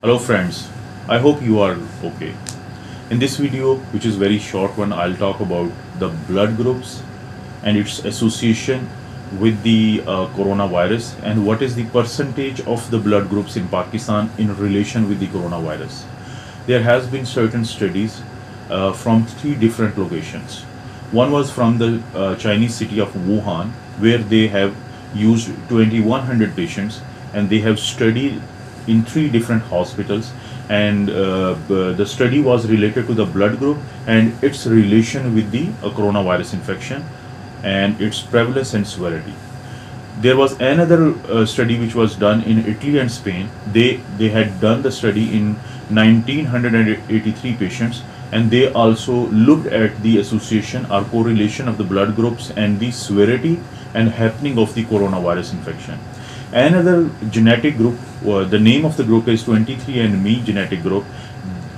Hello friends, I hope you are okay. In this video, which is very short one, I'll talk about the blood groups and its association with the uh, coronavirus and what is the percentage of the blood groups in Pakistan in relation with the coronavirus. There has been certain studies uh, from three different locations. One was from the uh, Chinese city of Wuhan, where they have used 2100 patients and they have studied in three different hospitals and uh, the study was related to the blood group and its relation with the uh, coronavirus infection and its prevalence and severity there was another uh, study which was done in Italy and Spain. They they had done the study in 1983 patients, and they also looked at the association or correlation of the blood groups and the severity and happening of the coronavirus infection. Another genetic group, uh, the name of the group is 23andMe genetic group.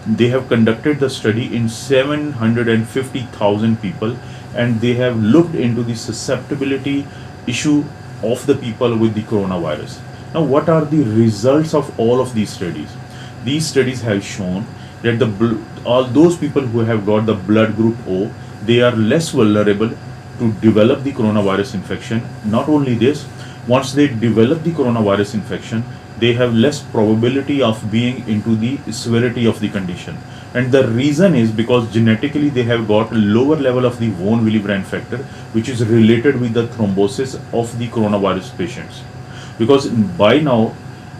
They have conducted the study in 750,000 people, and they have looked into the susceptibility issue of the people with the coronavirus. Now, what are the results of all of these studies? These studies have shown that the all those people who have got the blood group O, they are less vulnerable to develop the coronavirus infection. Not only this, once they develop the coronavirus infection, they have less probability of being into the severity of the condition. And the reason is because genetically they have got a lower level of the von Willebrand factor which is related with the thrombosis of the coronavirus patients. Because by now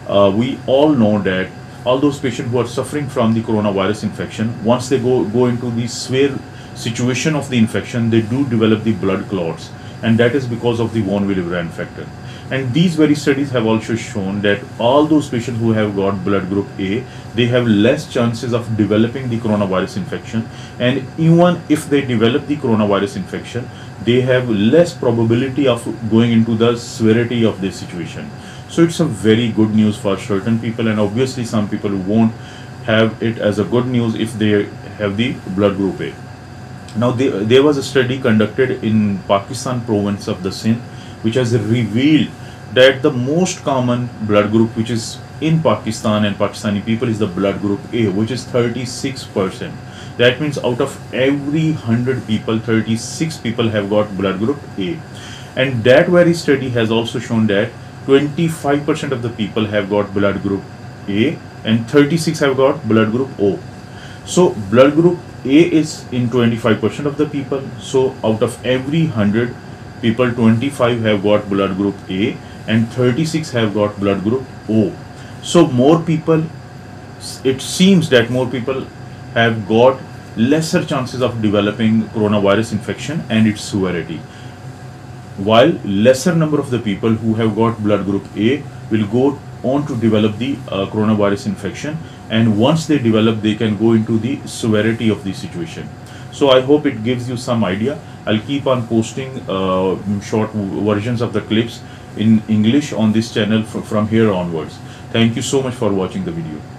uh, we all know that all those patients who are suffering from the coronavirus infection once they go go into the severe situation of the infection they do develop the blood clots. And that is because of the von Willebrand factor and these very studies have also shown that all those patients who have got blood group A, they have less chances of developing the coronavirus infection. And even if they develop the coronavirus infection, they have less probability of going into the severity of this situation. So it's a very good news for certain people and obviously some people won't have it as a good news if they have the blood group A. Now there was a study conducted in Pakistan province of the Sindh which has revealed that the most common blood group which is in Pakistan and Pakistani people is the blood group A which is 36%. That means out of every 100 people 36 people have got blood group A. And that very study has also shown that 25% of the people have got blood group A and 36 have got blood group O. So blood group A is in 25% of the people. So out of every 100 people 25 have got blood group A and 36 have got blood group O. So more people, it seems that more people have got lesser chances of developing coronavirus infection and its severity. While lesser number of the people who have got blood group A will go on to develop the uh, coronavirus infection and once they develop they can go into the severity of the situation. So I hope it gives you some idea. I'll keep on posting uh, short versions of the clips in English on this channel from here onwards. Thank you so much for watching the video.